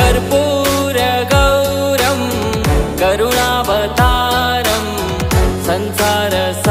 कर्पूरगौरं करुणावतारं संसारस्य